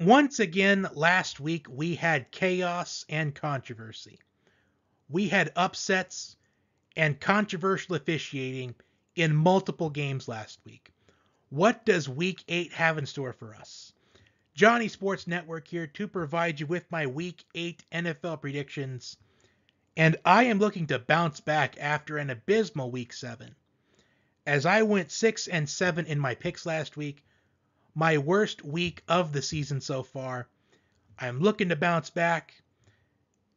Once again, last week we had chaos and controversy. We had upsets and controversial officiating in multiple games last week. What does week 8 have in store for us? Johnny Sports Network here to provide you with my week 8 NFL predictions. And I am looking to bounce back after an abysmal week 7. As I went 6 and 7 in my picks last week, my worst week of the season so far. I'm looking to bounce back.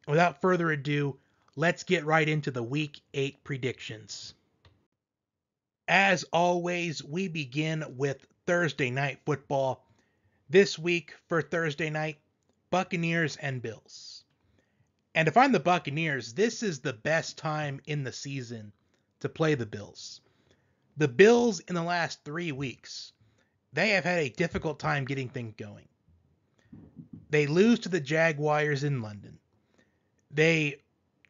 Without further ado, let's get right into the week 8 predictions. As always, we begin with Thursday night football. This week for Thursday night, Buccaneers and Bills. And if I'm the Buccaneers, this is the best time in the season to play the Bills. The Bills in the last three weeks they have had a difficult time getting things going. They lose to the Jaguars in London. They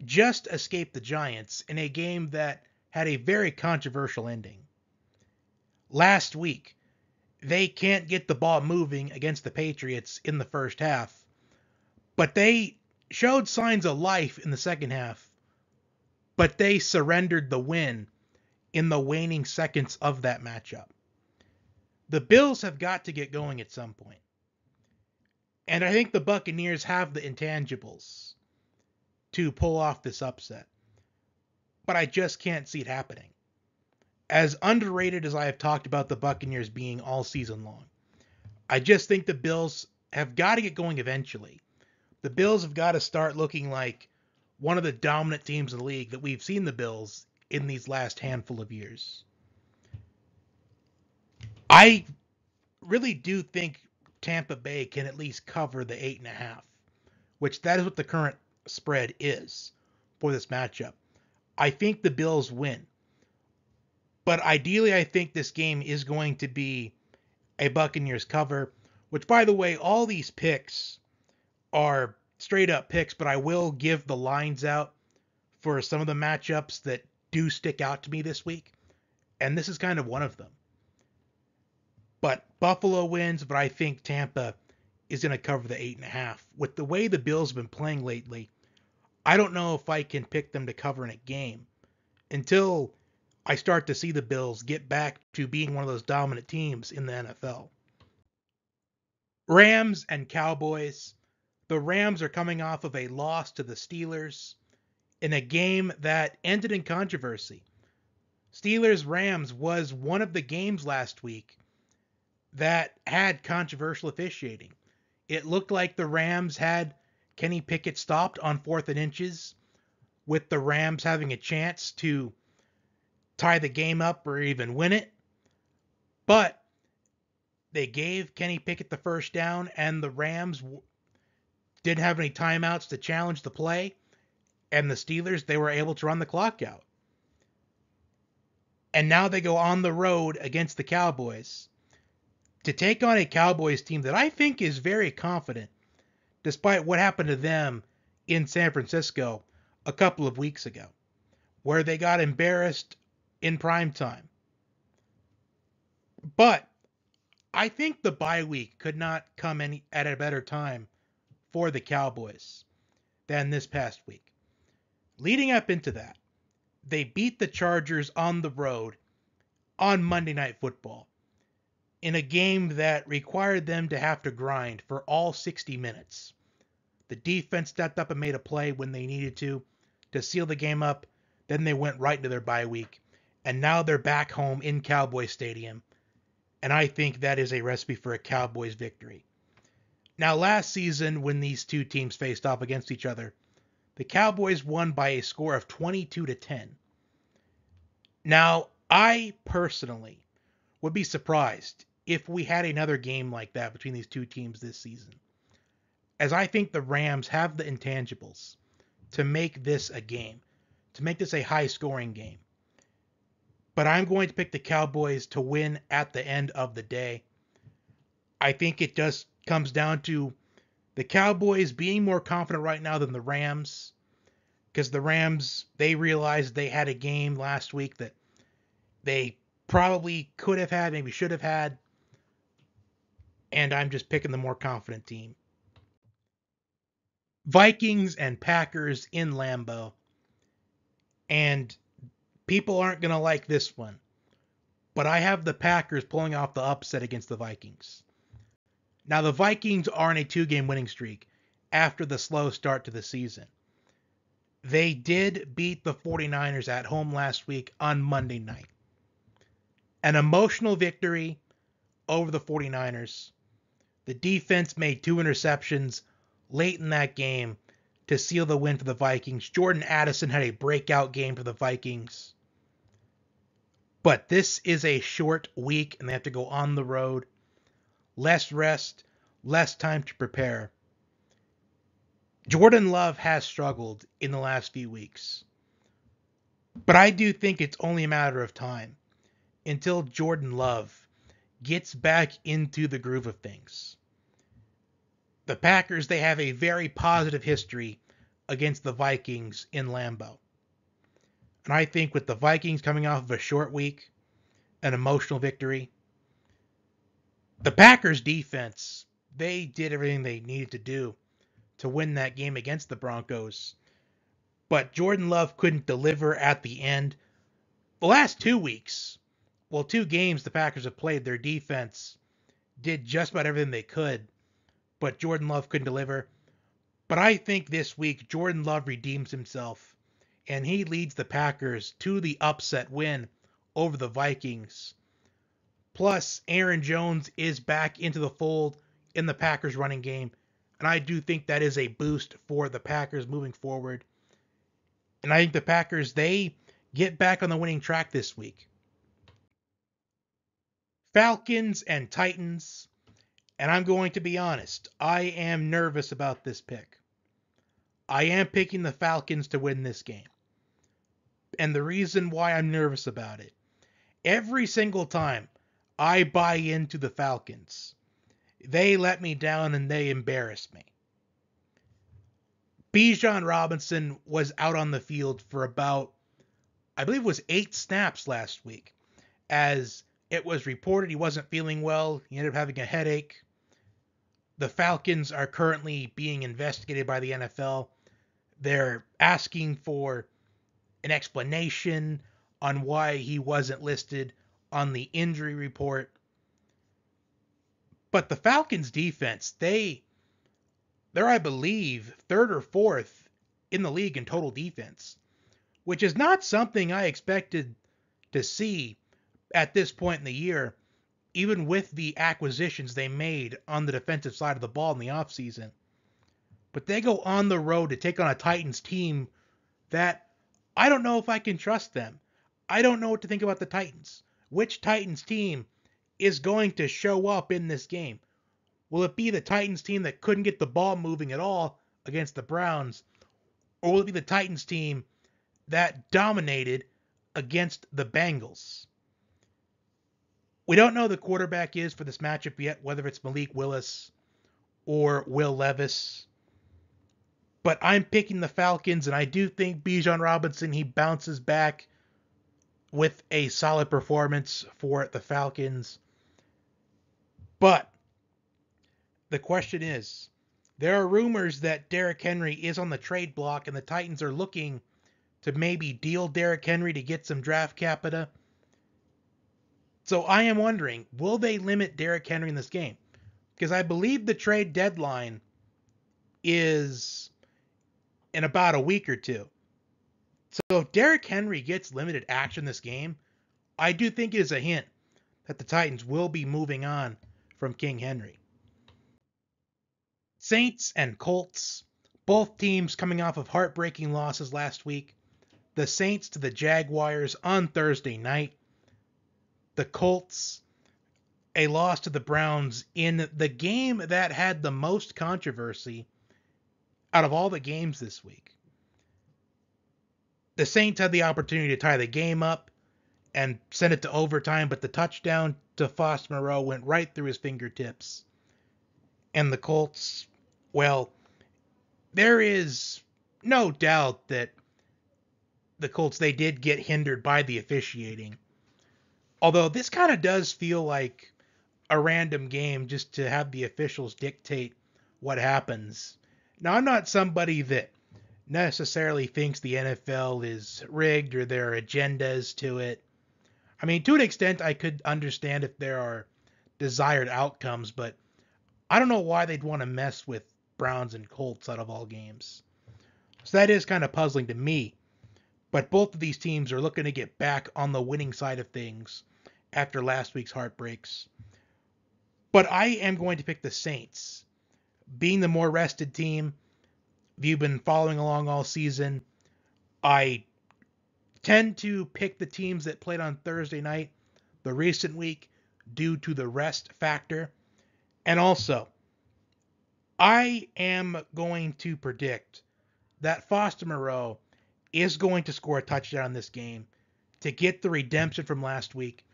just escaped the Giants in a game that had a very controversial ending. Last week, they can't get the ball moving against the Patriots in the first half, but they showed signs of life in the second half, but they surrendered the win in the waning seconds of that matchup. The Bills have got to get going at some point. And I think the Buccaneers have the intangibles to pull off this upset. But I just can't see it happening. As underrated as I have talked about the Buccaneers being all season long, I just think the Bills have got to get going eventually. The Bills have got to start looking like one of the dominant teams in the league that we've seen the Bills in these last handful of years. I really do think Tampa Bay can at least cover the eight and a half, which that is what the current spread is for this matchup. I think the Bills win. But ideally, I think this game is going to be a Buccaneers cover, which, by the way, all these picks are straight up picks, but I will give the lines out for some of the matchups that do stick out to me this week. And this is kind of one of them. But Buffalo wins, but I think Tampa is going to cover the eight and a half. With the way the Bills have been playing lately, I don't know if I can pick them to cover in a game until I start to see the Bills get back to being one of those dominant teams in the NFL. Rams and Cowboys. The Rams are coming off of a loss to the Steelers in a game that ended in controversy. Steelers Rams was one of the games last week that had controversial officiating. It looked like the Rams had Kenny Pickett stopped on fourth and inches, with the Rams having a chance to tie the game up or even win it. But they gave Kenny Pickett the first down, and the Rams didn't have any timeouts to challenge the play. And the Steelers, they were able to run the clock out. And now they go on the road against the Cowboys to take on a Cowboys team that I think is very confident, despite what happened to them in San Francisco a couple of weeks ago, where they got embarrassed in prime time. But I think the bye week could not come any at a better time for the Cowboys than this past week. Leading up into that, they beat the Chargers on the road on Monday Night Football in a game that required them to have to grind for all 60 minutes. The defense stepped up and made a play when they needed to to seal the game up. Then they went right into their bye week. And now they're back home in Cowboy Stadium. And I think that is a recipe for a Cowboys victory. Now, last season, when these two teams faced off against each other, the Cowboys won by a score of 22 to 10. Now, I personally would be surprised if we had another game like that between these two teams this season. As I think the Rams have the intangibles to make this a game, to make this a high scoring game. But I'm going to pick the Cowboys to win at the end of the day. I think it just comes down to the Cowboys being more confident right now than the Rams because the Rams they realized they had a game last week that they probably could have had, maybe should have had, and I'm just picking the more confident team. Vikings and Packers in Lambeau. And people aren't going to like this one. But I have the Packers pulling off the upset against the Vikings. Now, the Vikings are in a two game winning streak after the slow start to the season. They did beat the 49ers at home last week on Monday night. An emotional victory over the 49ers. The defense made two interceptions late in that game to seal the win for the Vikings. Jordan Addison had a breakout game for the Vikings. But this is a short week and they have to go on the road. Less rest, less time to prepare. Jordan Love has struggled in the last few weeks. But I do think it's only a matter of time until Jordan Love gets back into the groove of things. The Packers, they have a very positive history against the Vikings in Lambeau. And I think with the Vikings coming off of a short week, an emotional victory, the Packers defense, they did everything they needed to do to win that game against the Broncos. But Jordan Love couldn't deliver at the end. The last two weeks, well, two games the Packers have played, their defense did just about everything they could, but Jordan Love couldn't deliver. But I think this week Jordan Love redeems himself and he leads the Packers to the upset win over the Vikings. Plus, Aaron Jones is back into the fold in the Packers running game. And I do think that is a boost for the Packers moving forward. And I think the Packers, they get back on the winning track this week. Falcons and Titans. And I'm going to be honest, I am nervous about this pick. I am picking the Falcons to win this game. And the reason why I'm nervous about it, every single time I buy into the Falcons, they let me down and they embarrass me. Bijan Robinson was out on the field for about, I believe it was eight snaps last week, as it was reported he wasn't feeling well. He ended up having a headache. The Falcons are currently being investigated by the NFL. They're asking for an explanation on why he wasn't listed on the injury report. But the Falcons defense, they they're I believe third or fourth in the league in total defense, which is not something I expected to see at this point in the year, even with the acquisitions they made on the defensive side of the ball in the offseason. But they go on the road to take on a Titans team that I don't know if I can trust them. I don't know what to think about the Titans. Which Titans team is going to show up in this game? Will it be the Titans team that couldn't get the ball moving at all against the Browns? Or will it be the Titans team that dominated against the Bengals? We don't know the quarterback is for this matchup yet, whether it's Malik Willis or Will Levis. But I'm picking the Falcons, and I do think Bijan Robinson, he bounces back with a solid performance for the Falcons. But the question is there are rumors that Derrick Henry is on the trade block and the Titans are looking to maybe deal Derrick Henry to get some draft capita. So I am wondering, will they limit Derrick Henry in this game? Because I believe the trade deadline is in about a week or two. So if Derrick Henry gets limited action this game, I do think it is a hint that the Titans will be moving on from King Henry. Saints and Colts, both teams coming off of heartbreaking losses last week. The Saints to the Jaguars on Thursday night. The Colts, a loss to the Browns in the game that had the most controversy out of all the games this week the Saints had the opportunity to tie the game up and send it to overtime, but the touchdown to Foster Moreau went right through his fingertips. And the Colts, well, there is no doubt that the Colts they did get hindered by the officiating. Although this kind of does feel like a random game just to have the officials dictate what happens. Now, I'm not somebody that necessarily thinks the NFL is rigged or there are agendas to it. I mean, to an extent, I could understand if there are desired outcomes, but I don't know why they'd want to mess with Browns and Colts out of all games. So that is kind of puzzling to me. But both of these teams are looking to get back on the winning side of things after last week's heartbreaks. But I am going to pick the Saints. Being the more rested team, if you've been following along all season, I tend to pick the teams that played on Thursday night the recent week due to the rest factor. And also, I am going to predict that Foster Moreau is going to score a touchdown in this game to get the redemption from last week.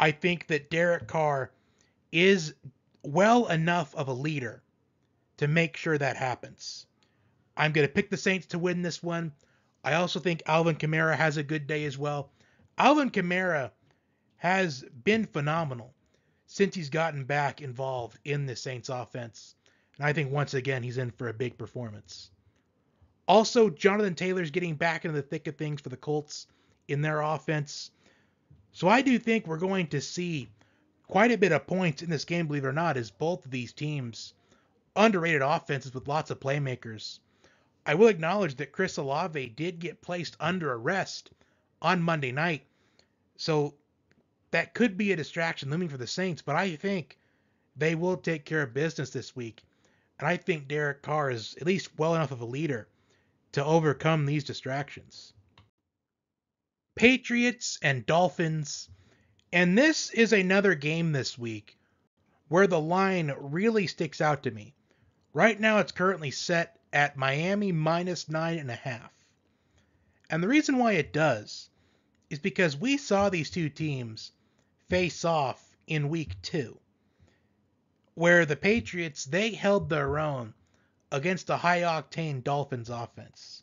I think that Derek Carr is well enough of a leader to make sure that happens. I'm going to pick the Saints to win this one. I also think Alvin Kamara has a good day as well. Alvin Kamara has been phenomenal since he's gotten back involved in the Saints offense. And I think once again he's in for a big performance. Also, Jonathan Taylor's getting back into the thick of things for the Colts in their offense. So I do think we're going to see quite a bit of points in this game, believe it or not, as both of these teams underrated offenses with lots of playmakers. I will acknowledge that Chris Olave did get placed under arrest on Monday night. So that could be a distraction looming for the Saints, but I think they will take care of business this week. And I think Derek Carr is at least well enough of a leader to overcome these distractions. Patriots and Dolphins. And this is another game this week where the line really sticks out to me. Right now, it's currently set at Miami minus nine and a half. And the reason why it does is because we saw these two teams face off in week two, where the Patriots they held their own against a high octane Dolphins offense.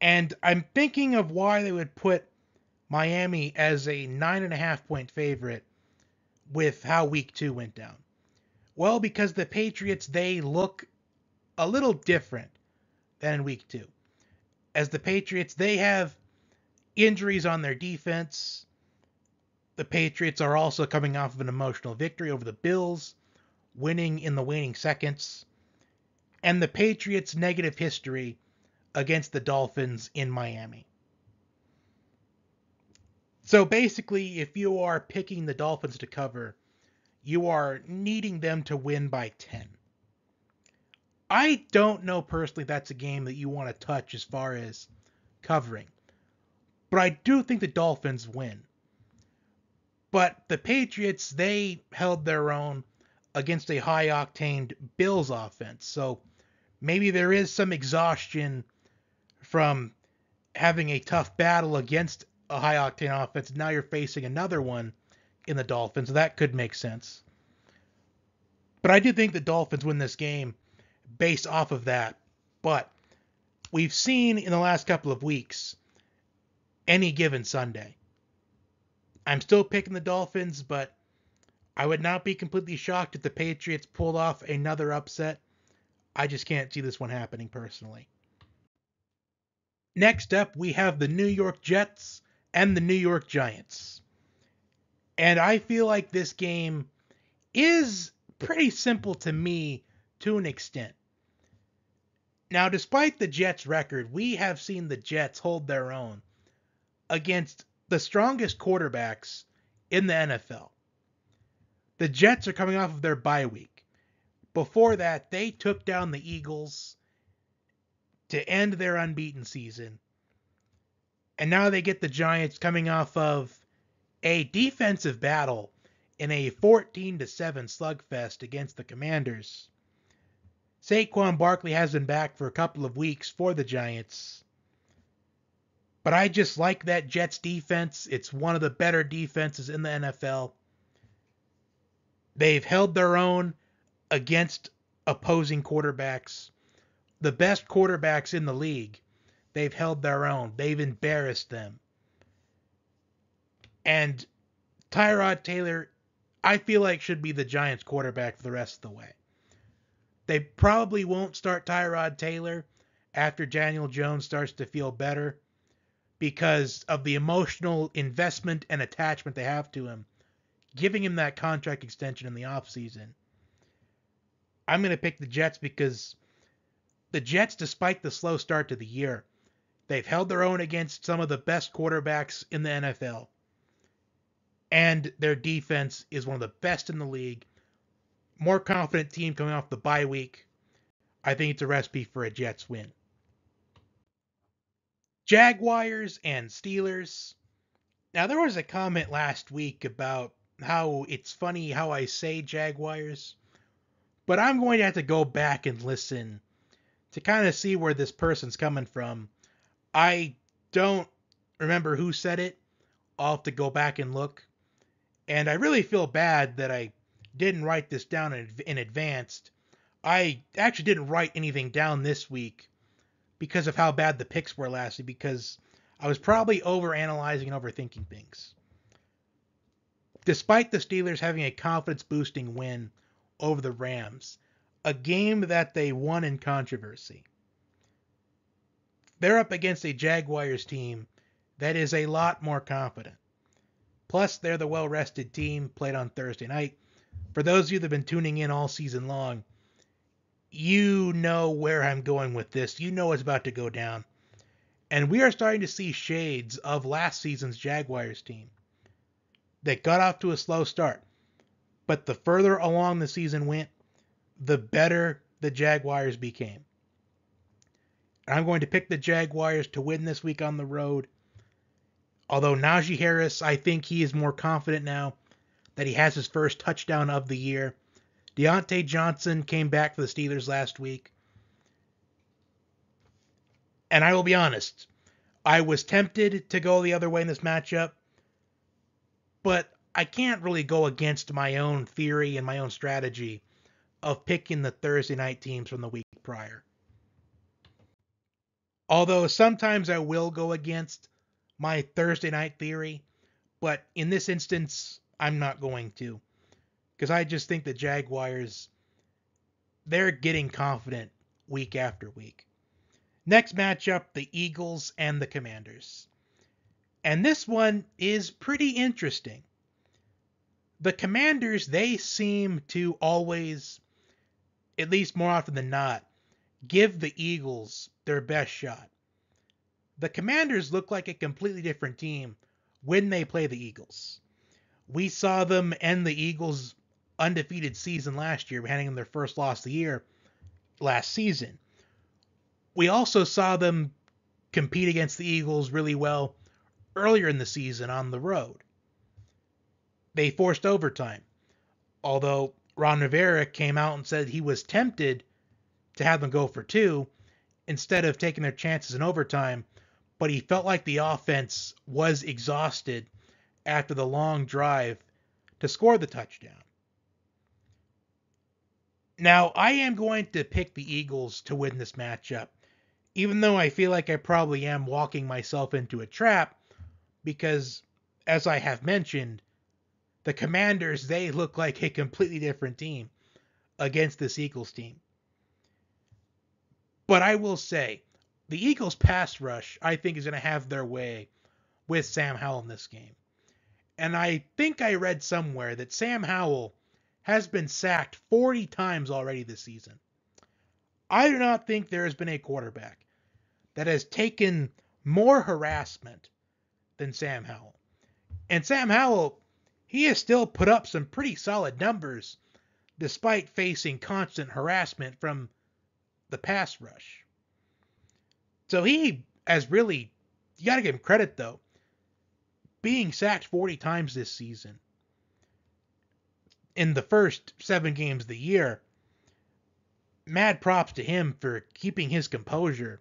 And I'm thinking of why they would put Miami as a nine and a half point favorite with how week two went down. Well, because the Patriots, they look a little different than in week two. As the Patriots, they have injuries on their defense. The Patriots are also coming off of an emotional victory over the Bills, winning in the waning seconds and the Patriots' negative history against the Dolphins in Miami. So basically, if you are picking the Dolphins to cover, you are needing them to win by 10. I don't know personally that's a game that you want to touch as far as covering. But I do think the Dolphins win. But the Patriots, they held their own against a high octane Bills offense. So maybe there is some exhaustion from having a tough battle against a high octane offense. Now you're facing another one in the Dolphins. So That could make sense. But I do think the Dolphins win this game based off of that. But we've seen in the last couple of weeks any given Sunday. I'm still picking the Dolphins, but I would not be completely shocked if the Patriots pulled off another upset I just can't see this one happening personally. Next up, we have the New York Jets and the New York Giants. And I feel like this game is pretty simple to me to an extent. Now, despite the Jets' record, we have seen the Jets hold their own against the strongest quarterbacks in the NFL. The Jets are coming off of their bye week. Before that, they took down the Eagles to end their unbeaten season. And now they get the Giants coming off of a defensive battle in a 14 to 7 slugfest against the Commanders. Saquon Barkley has been back for a couple of weeks for the Giants. But I just like that Jets defense. It's one of the better defenses in the NFL. They've held their own against opposing quarterbacks, the best quarterbacks in the league, they've held their own. They've embarrassed them. And Tyrod Taylor, I feel like should be the Giants quarterback for the rest of the way. They probably won't start Tyrod Taylor after Daniel Jones starts to feel better because of the emotional investment and attachment they have to him, giving him that contract extension in the offseason. I'm going to pick the Jets because the Jets, despite the slow start to the year, they've held their own against some of the best quarterbacks in the NFL. And their defense is one of the best in the league. More confident team coming off the bye week. I think it's a recipe for a Jets win. Jaguars and Steelers. Now, there was a comment last week about how it's funny how I say Jaguars, but I'm going to have to go back and listen to kind of see where this person's coming from. I don't remember who said it. I'll have to go back and look. And I really feel bad that I didn't write this down in, in advance. I actually didn't write anything down this week because of how bad the picks were last week because I was probably over analyzing and overthinking things. Despite the Steelers having a confidence boosting win over the Rams, a game that they won in controversy, they're up against a Jaguars team that is a lot more confident. Plus, they're the well rested team, played on Thursday night. For those of you that have been tuning in all season long, you know where I'm going with this. You know what's about to go down. And we are starting to see shades of last season's Jaguars team that got off to a slow start. But the further along the season went, the better the Jaguars became. And I'm going to pick the Jaguars to win this week on the road. Although Najee Harris, I think he is more confident now that he has his first touchdown of the year. Diontae Johnson came back for the Steelers last week. And I will be honest, I was tempted to go the other way in this matchup, but I can't really go against my own theory and my own strategy of picking the Thursday night teams from the week prior. Although sometimes I will go against my Thursday night theory, but in this instance, I'm not going to because I just think the Jaguars they're getting confident week after week. Next matchup, the Eagles and the Commanders. And this one is pretty interesting. The Commanders, they seem to always, at least more often than not, give the Eagles their best shot. The Commanders look like a completely different team when they play the Eagles. We saw them end the Eagles undefeated season last year, handing them their first loss of the year last season. We also saw them compete against the Eagles really well earlier in the season on the road. They forced overtime, although Ron Rivera came out and said he was tempted to have them go for two instead of taking their chances in overtime, but he felt like the offense was exhausted after the long drive to score the touchdown. Now, I am going to pick the Eagles to win this matchup, even though I feel like I probably am walking myself into a trap, because, as I have mentioned, the Commanders, they look like a completely different team against this Eagles team. But I will say, the Eagles' pass rush, I think, is going to have their way with Sam Howell in this game. And I think I read somewhere that Sam Howell has been sacked 40 times already this season. I do not think there has been a quarterback that has taken more harassment than Sam Howell. And Sam Howell, he has still put up some pretty solid numbers despite facing constant harassment from the pass rush. So he has really, you got to give him credit though, being sacked 40 times this season in the first seven games of the year. Mad props to him for keeping his composure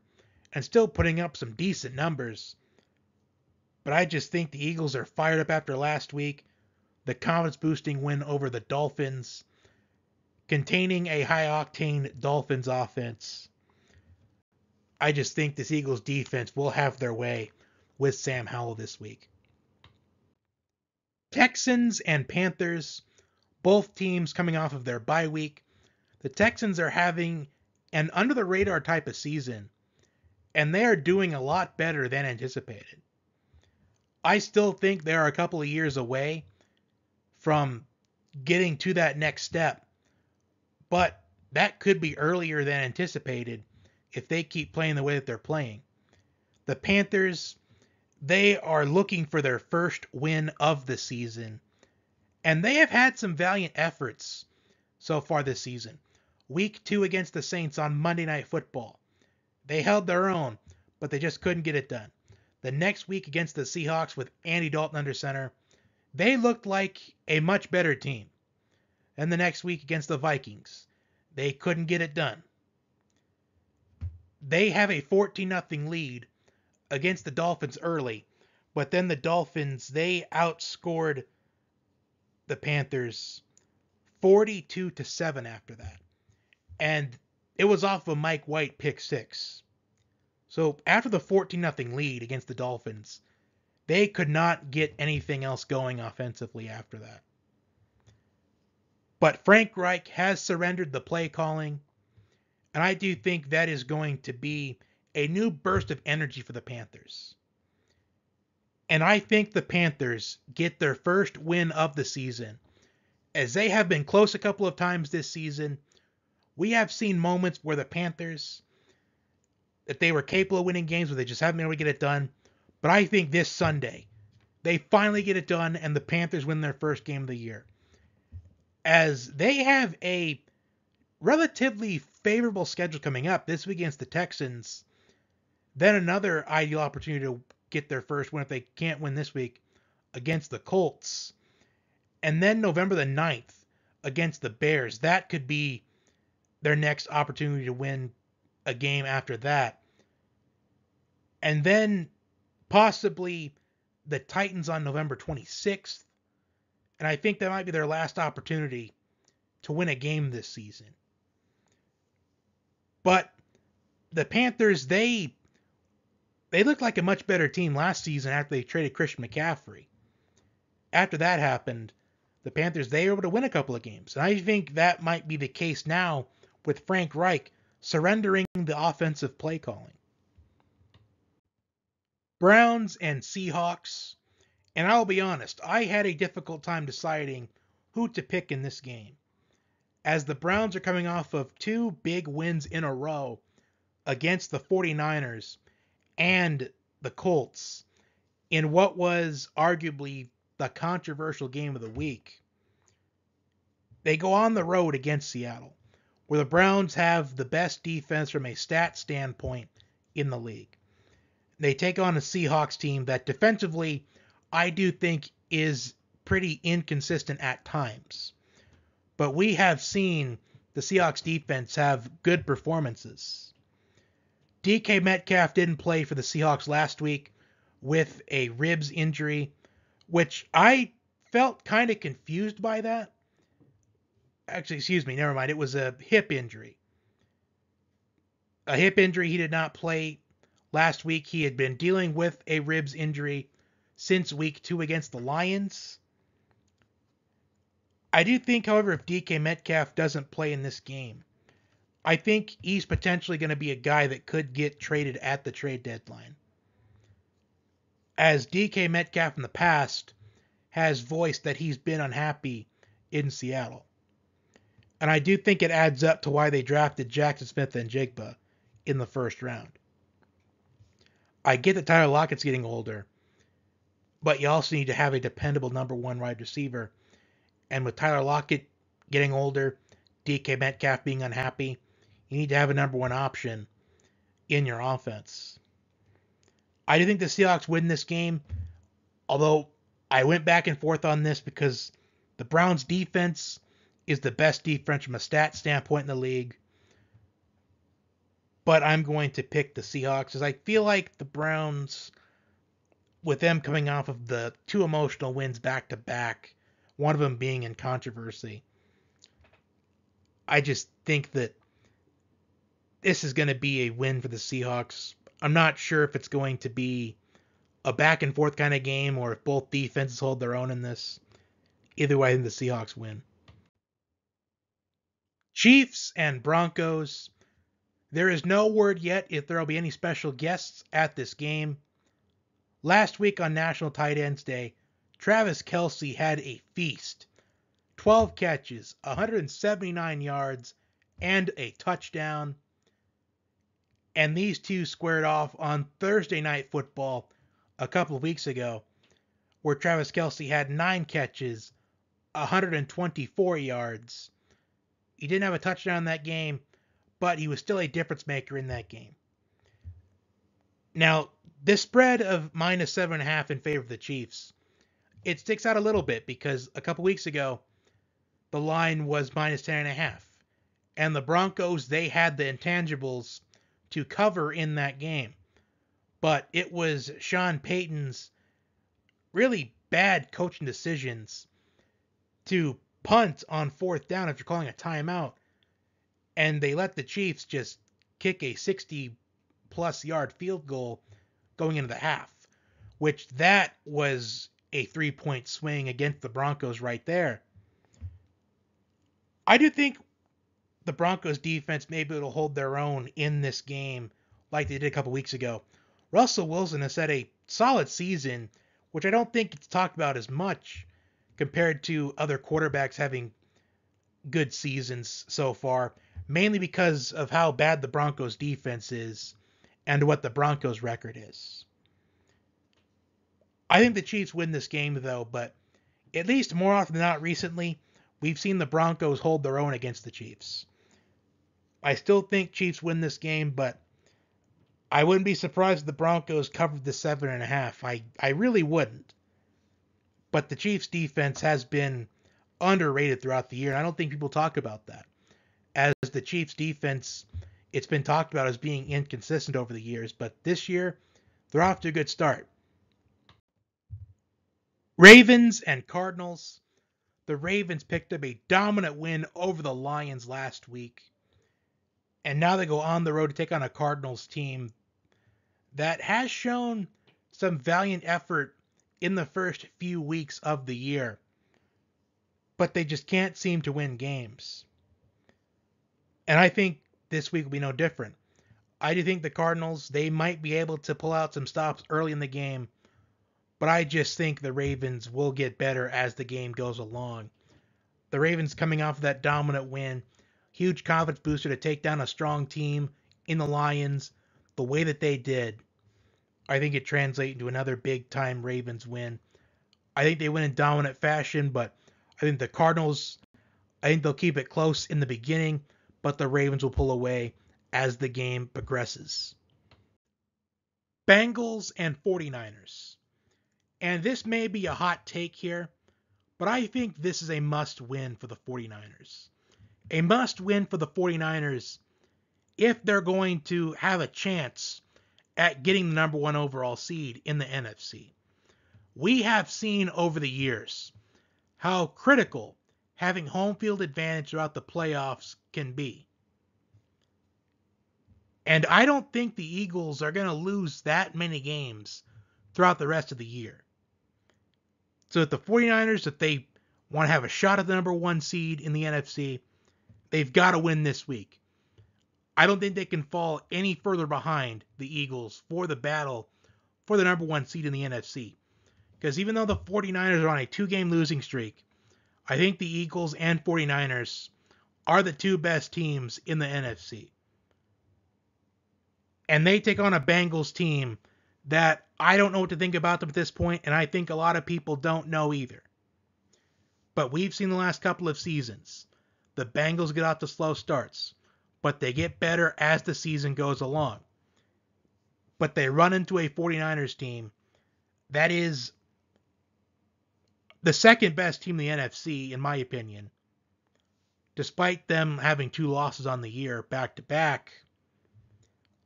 and still putting up some decent numbers. But I just think the Eagles are fired up after last week. The confidence boosting win over the Dolphins, containing a high octane Dolphins offense. I just think this Eagles defense will have their way with Sam Howell this week. Texans and Panthers both teams coming off of their bye week. The Texans are having an under the radar type of season, and they are doing a lot better than anticipated. I still think they are a couple of years away from getting to that next step, but that could be earlier than anticipated if they keep playing the way that they're playing. The Panthers, they are looking for their first win of the season, and they have had some valiant efforts so far this season. Week two against the Saints on Monday Night Football. They held their own, but they just couldn't get it done. The next week against the Seahawks with Andy Dalton under center, they looked like a much better team. And the next week against the Vikings, they couldn't get it done. They have a 14 0 lead against the Dolphins early, but then the Dolphins, they outscored the Panthers 42 to 7 after that and it was off of a Mike White pick six. So after the 14 0 lead against the Dolphins, they could not get anything else going offensively after that. But Frank Reich has surrendered the play calling, and I do think that is going to be a new burst of energy for the Panthers. And I think the Panthers get their first win of the season, as they have been close a couple of times this season we have seen moments where the Panthers that they were capable of winning games, but they just haven't been able to get it done. But I think this Sunday, they finally get it done, and the Panthers win their first game of the year. As they have a relatively favorable schedule coming up this week against the Texans, then another ideal opportunity to get their first win if they can't win this week against the Colts. And then November the 9th against the Bears. That could be their next opportunity to win a game after that. And then possibly the Titans on November 26th. And I think that might be their last opportunity to win a game this season. But the Panthers, they they looked like a much better team last season after they traded Christian McCaffrey. After that happened, the Panthers they were able to win a couple of games. And I think that might be the case now with Frank Reich surrendering the offensive play calling. Browns and Seahawks, and I'll be honest, I had a difficult time deciding who to pick in this game. As the Browns are coming off of two big wins in a row against the 49ers and the Colts in what was arguably the controversial game of the week. They go on the road against Seattle where the Browns have the best defense from a stat standpoint in the league. They take on a Seahawks team that defensively I do think is pretty inconsistent at times. But we have seen the Seahawks defense have good performances. DK Metcalf didn't play for the Seahawks last week with a ribs injury, which I felt kind of confused by that actually, excuse me, never mind. It was a hip injury. A hip injury. He did not play last week. He had been dealing with a ribs injury since week two against the Lions. I do think, however, if DK Metcalf doesn't play in this game, I think he's potentially going to be a guy that could get traded at the trade deadline. As DK Metcalf in the past has voiced that he's been unhappy in Seattle. And I do think it adds up to why they drafted Jackson Smith-Njigba in the first round. I get that Tyler Lockett's getting older, but you also need to have a dependable number one wide receiver. And with Tyler Lockett getting older, DK Metcalf being unhappy, you need to have a number one option in your offense. I do think the Seahawks win this game, although I went back and forth on this because the Browns defense is the best defense from a stat standpoint in the league. But I'm going to pick the Seahawks as I feel like the Browns, with them coming off of the two emotional wins back to back, one of them being in controversy, I just think that this is going to be a win for the Seahawks. I'm not sure if it's going to be a back and forth kind of game or if both defenses hold their own in this. Either way, I think the Seahawks win. Chiefs and Broncos. There is no word yet if there will be any special guests at this game. Last week on National Tight Ends Day, Travis Kelce had a feast 12 catches, 179 yards, and a touchdown. And these two squared off on Thursday Night Football a couple of weeks ago, where Travis Kelce had nine catches, 124 yards. He didn't have a touchdown in that game, but he was still a difference maker in that game. Now, this spread of minus seven and a half in favor of the Chiefs, it sticks out a little bit because a couple weeks ago, the line was minus ten and a half. And the Broncos, they had the intangibles to cover in that game. But it was Sean Payton's really bad coaching decisions to punt on fourth down after calling a timeout. And they let the Chiefs just kick a 60 plus yard field goal going into the half, which that was a three point swing against the Broncos right there. I do think the Broncos defense maybe will hold their own in this game like they did a couple weeks ago. Russell Wilson has had a solid season, which I don't think it's talked about as much compared to other quarterbacks having good seasons so far, mainly because of how bad the Broncos defense is and what the Broncos record is. I think the Chiefs win this game though, but at least more often than not recently, we've seen the Broncos hold their own against the Chiefs. I still think Chiefs win this game, but I wouldn't be surprised if the Broncos covered the seven and a half. I, I really wouldn't. But the Chiefs defense has been underrated throughout the year, and I don't think people talk about that. As the Chiefs defense, it's been talked about as being inconsistent over the years, but this year they're off to a good start. Ravens and Cardinals. The Ravens picked up a dominant win over the Lions last week. And now they go on the road to take on a Cardinals team that has shown some valiant effort in the first few weeks of the year. But they just can't seem to win games. And I think this week will be no different. I do think the Cardinals, they might be able to pull out some stops early in the game, but I just think the Ravens will get better as the game goes along. The Ravens coming off of that dominant win, huge confidence booster to take down a strong team in the Lions the way that they did. I think it translates into another big time Ravens win. I think they win in dominant fashion, but I think the Cardinals, I think they'll keep it close in the beginning, but the Ravens will pull away as the game progresses. Bengals and 49ers. And this may be a hot take here, but I think this is a must win for the 49ers. A must win for the 49ers if they're going to have a chance at getting the number one overall seed in the NFC. We have seen over the years how critical having home field advantage throughout the playoffs can be. And I don't think the Eagles are going to lose that many games throughout the rest of the year. So if the 49ers, if they want to have a shot at the number one seed in the NFC, they've got to win this week. I don't think they can fall any further behind the Eagles for the battle for the number one seed in the NFC. Because even though the 49ers are on a two game losing streak, I think the Eagles and 49ers are the two best teams in the NFC. And they take on a Bengals team that I don't know what to think about them at this point, and I think a lot of people don't know either. But we've seen the last couple of seasons. The Bengals get out to slow starts but they get better as the season goes along. But they run into a 49ers team that is the second best team in the NFC, in my opinion. Despite them having two losses on the year back to back,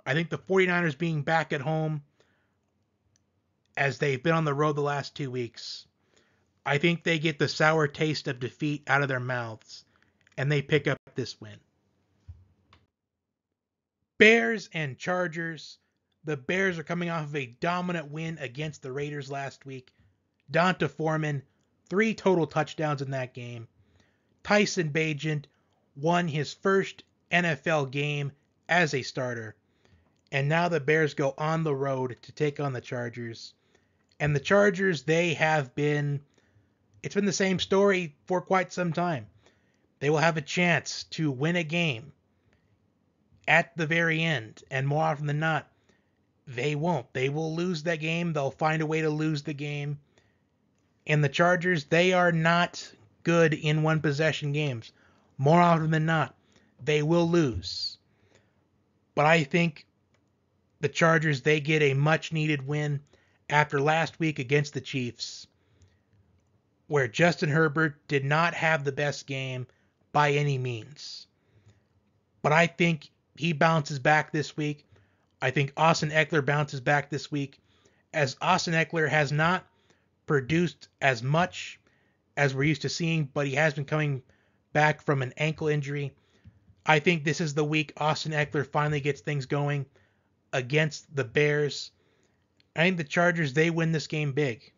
I think the 49ers being back at home as they've been on the road the last two weeks, I think they get the sour taste of defeat out of their mouths and they pick up this win. Bears and Chargers. The Bears are coming off of a dominant win against the Raiders last week. D'Onta Foreman, three total touchdowns in that game. Tyson Bagent, won his first NFL game as a starter. And now the Bears go on the road to take on the Chargers. And the Chargers, they have been, it's been the same story for quite some time. They will have a chance to win a game at the very end. And more often than not, they won't. They will lose that game. They'll find a way to lose the game. And the Chargers, they are not good in one possession games. More often than not, they will lose. But I think the Chargers, they get a much needed win after last week against the Chiefs, where Justin Herbert did not have the best game by any means. But I think he bounces back this week. I think Austin Ekeler bounces back this week, as Austin Ekeler has not produced as much as we're used to seeing, but he has been coming back from an ankle injury. I think this is the week Austin Ekeler finally gets things going against the Bears. I think the Chargers, they win this game big.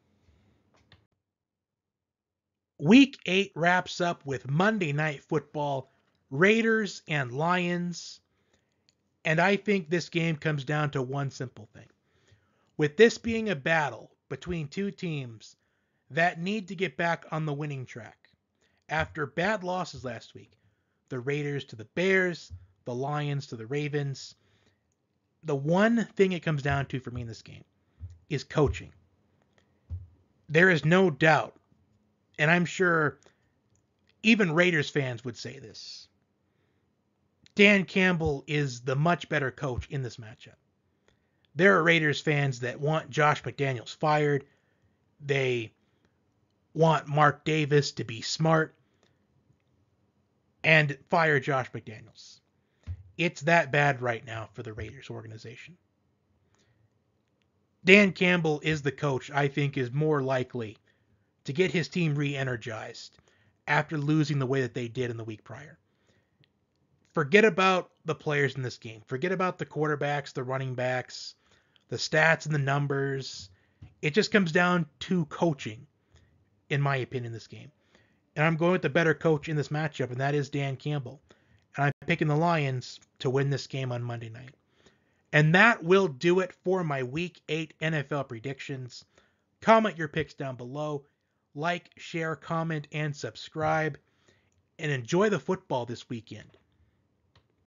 Week 8 wraps up with Monday Night Football, Raiders and Lions. And I think this game comes down to one simple thing. With this being a battle between two teams that need to get back on the winning track after bad losses last week the Raiders to the Bears, the Lions to the Ravens. The one thing it comes down to for me in this game is coaching. There is no doubt, and I'm sure even Raiders fans would say this. Dan Campbell is the much better coach in this matchup. There are Raiders fans that want Josh McDaniels fired. They want Mark Davis to be smart and fire Josh McDaniels. It's that bad right now for the Raiders organization. Dan Campbell is the coach I think is more likely to get his team re-energized after losing the way that they did in the week prior. Forget about the players in this game. Forget about the quarterbacks, the running backs, the stats and the numbers. It just comes down to coaching, in my opinion, this game. And I'm going with the better coach in this matchup, and that is Dan Campbell. And I'm picking the Lions to win this game on Monday night. And that will do it for my Week 8 NFL predictions. Comment your picks down below. Like, share, comment, and subscribe. And enjoy the football this weekend.